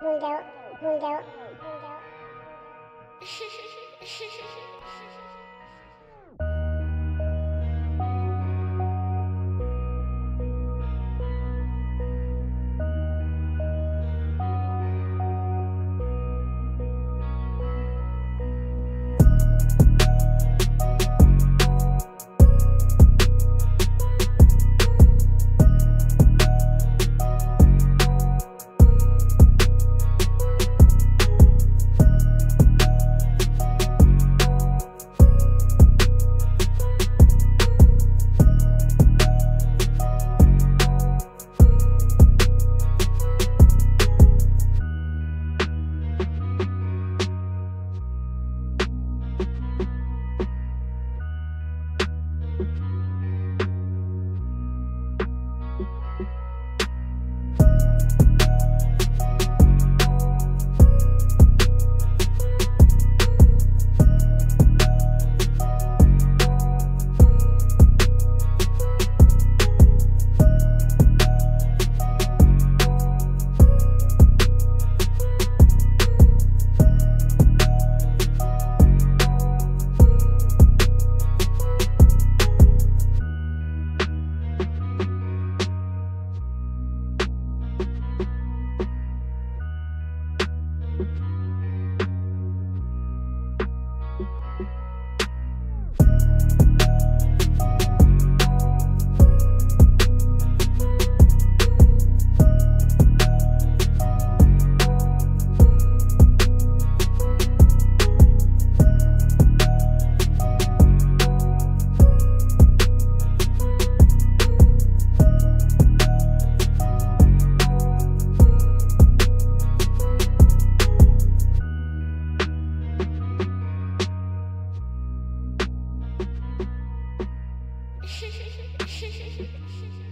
mundo, mundo, mundo. 是是是是是是是是